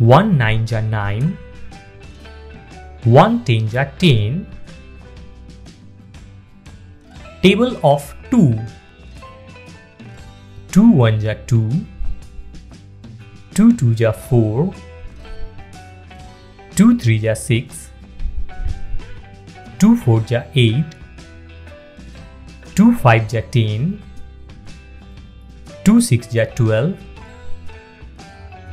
1 nine are 9, one ten tens 10. Table of two, two one 2 two, two two are four, two three 2 six, two four are eight, two five 2 ten, 6, 2 12,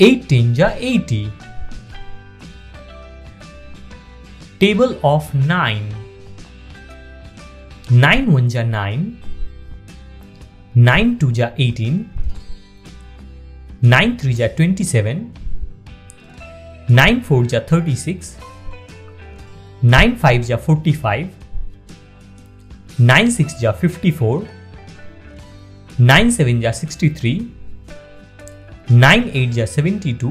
18 जा 80 table of nine nine one जा nine 9 2 जा 18 9 3 जा 27 9 4 जा six nine five जा forty five nine six जा fifty four nine 7 जा sixty three nine eight जा seventy two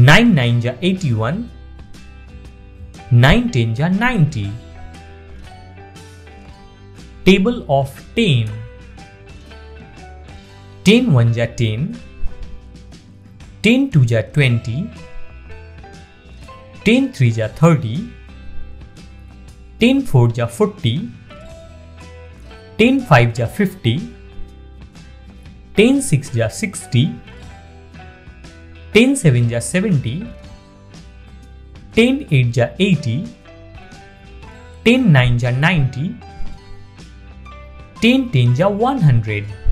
nine nine जा एटी वन नाइन टेन जा ninety table of ten ten one जा टेन टेन टू जा twenty ten three जा thirty ten four जा forty ten five जा fifty ten six जा sixty ten seven जा seventy ten eight जा eighty ten nine जा नाइन्टी टेन टेन जा वन हंड्रेड